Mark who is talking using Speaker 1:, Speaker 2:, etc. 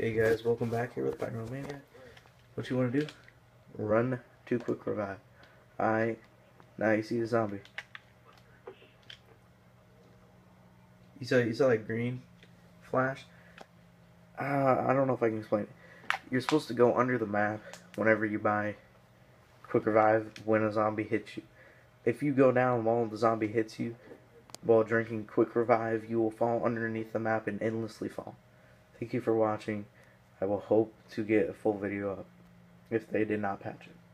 Speaker 1: Okay guys, welcome back here with Pyromaniac. What you want to do? Run to quick revive. Alright, now you see the zombie. You saw you saw that green flash? Uh, I don't know if I can explain it. You're supposed to go under the map whenever you buy quick revive when a zombie hits you. If you go down while the zombie hits you while drinking quick revive, you will fall underneath the map and endlessly fall. Thank you for watching. I will hope to get a full video up if they did not patch it.